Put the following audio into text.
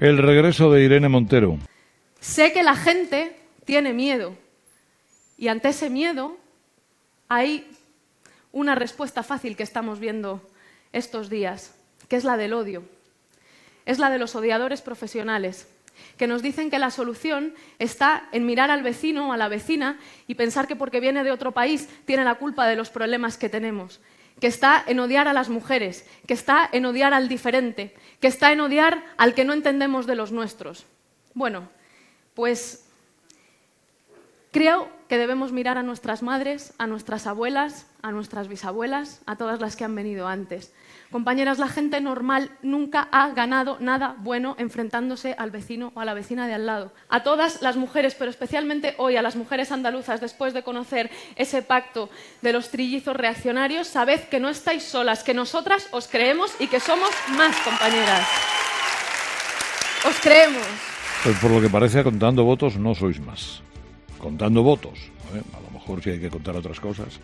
El regreso de Irene Montero. Sé que la gente tiene miedo y ante ese miedo hay una respuesta fácil que estamos viendo estos días, que es la del odio. Es la de los odiadores profesionales, que nos dicen que la solución está en mirar al vecino o a la vecina y pensar que porque viene de otro país tiene la culpa de los problemas que tenemos, que está en odiar a las mujeres, que está en odiar al diferente, que está en odiar al que no entendemos de los nuestros. Bueno, pues creo que debemos mirar a nuestras madres, a nuestras abuelas, a nuestras bisabuelas, a todas las que han venido antes. Compañeras, la gente normal nunca ha ganado nada bueno enfrentándose al vecino o a la vecina de al lado. A todas las mujeres, pero especialmente hoy a las mujeres andaluzas, después de conocer ese pacto de los trillizos reaccionarios, sabed que no estáis solas, que nosotras os creemos y que somos más compañeras. Os creemos. Pues por lo que parece, contando votos no sois más. Contando votos. ¿eh? A lo mejor sí hay que contar otras cosas.